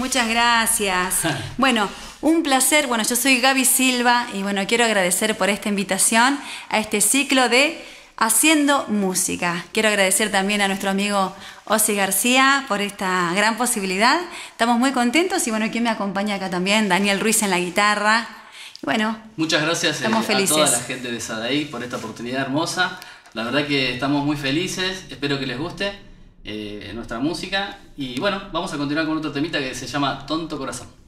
muchas gracias. Bueno, un placer. Bueno, yo soy Gaby Silva y bueno, quiero agradecer por esta invitación a este ciclo de Haciendo Música. Quiero agradecer también a nuestro amigo Osi García por esta gran posibilidad. Estamos muy contentos y bueno, ¿quién me acompaña acá también? Daniel Ruiz en la guitarra. Bueno, muchas gracias eh, a toda la gente de Sadaí por esta oportunidad hermosa. La verdad que estamos muy felices, espero que les guste eh, nuestra música. Y bueno, vamos a continuar con otro temita que se llama Tonto Corazón.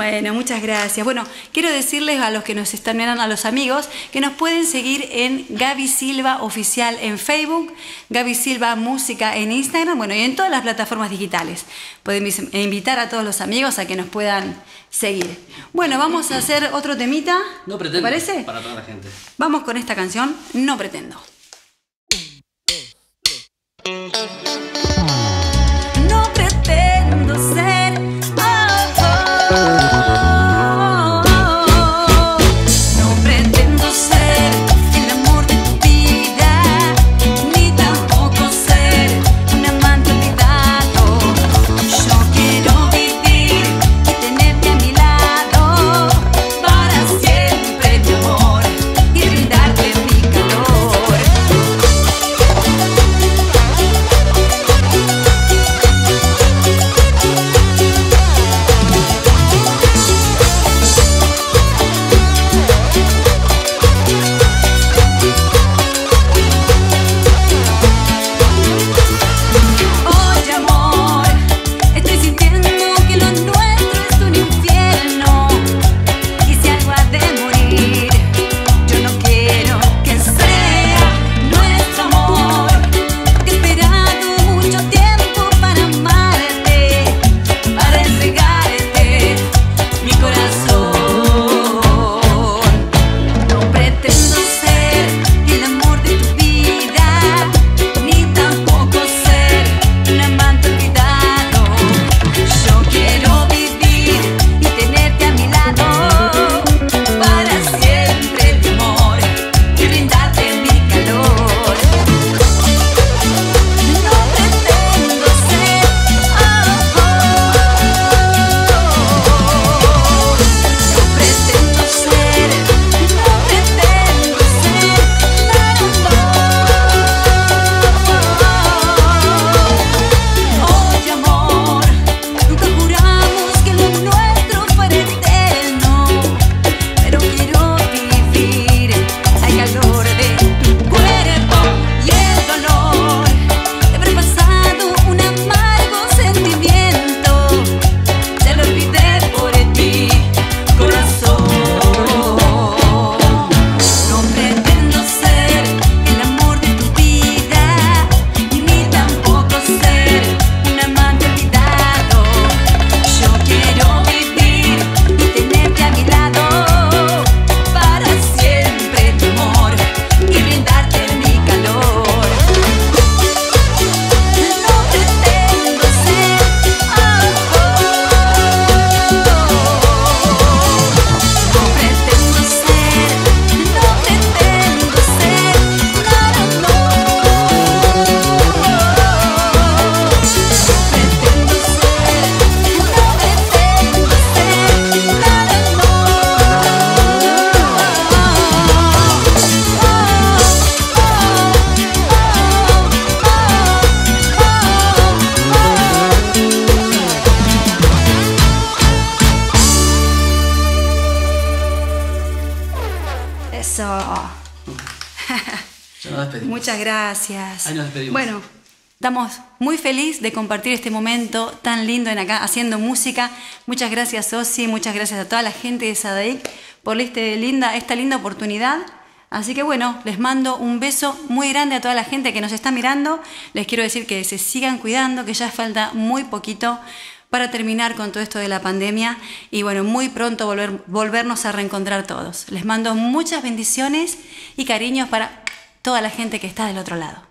Bueno, muchas gracias. Bueno, quiero decirles a los que nos están mirando, a los amigos, que nos pueden seguir en Gaby Silva Oficial en Facebook, Gaby Silva Música en Instagram, bueno, y en todas las plataformas digitales. Pueden invitar a todos los amigos a que nos puedan seguir. Bueno, vamos a hacer otro temita. No pretendo. ¿Te parece? Para toda la gente. Vamos con esta canción, No pretendo. No gracias. Ahí nos despedimos. Bueno, estamos muy felices de compartir este momento tan lindo en acá, haciendo música. Muchas gracias, Osi, muchas gracias a toda la gente de Sadaic por este linda, esta linda oportunidad. Así que bueno, les mando un beso muy grande a toda la gente que nos está mirando. Les quiero decir que se sigan cuidando, que ya falta muy poquito para terminar con todo esto de la pandemia y bueno, muy pronto volver, volvernos a reencontrar todos. Les mando muchas bendiciones y cariños para toda la gente que está del otro lado.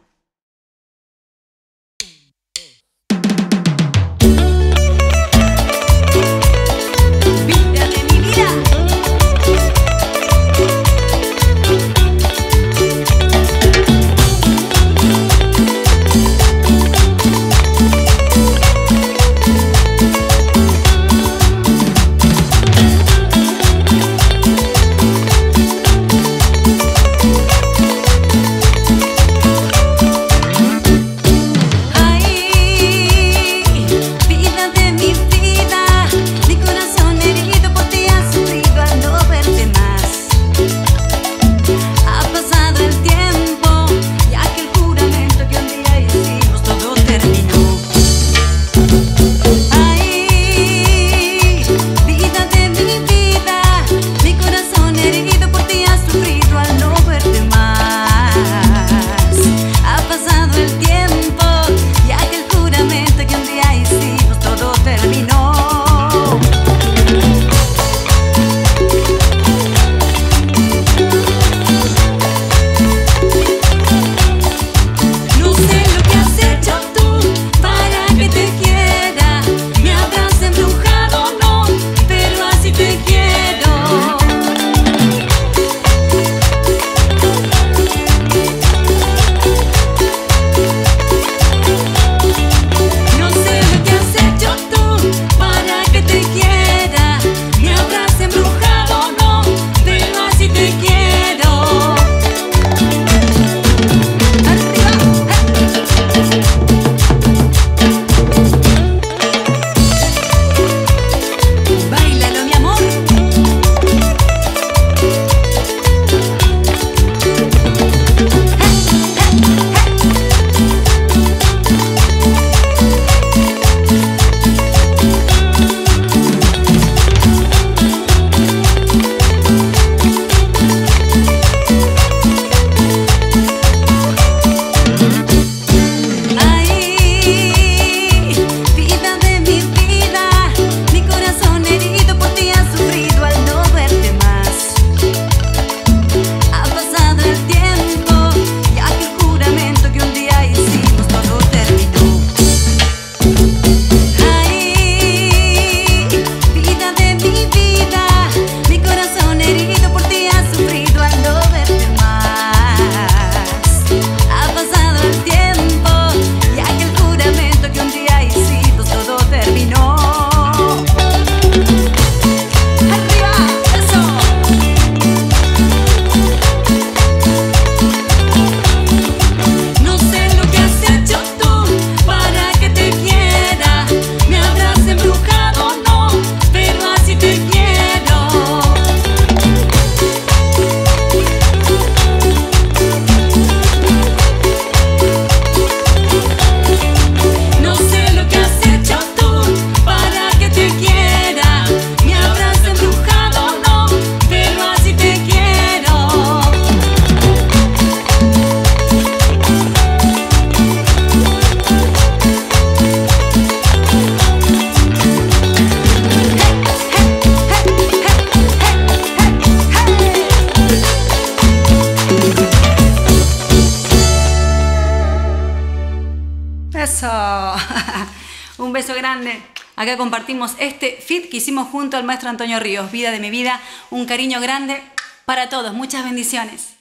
Acá compartimos este fit que hicimos junto al maestro Antonio Ríos, Vida de mi vida. Un cariño grande para todos. Muchas bendiciones.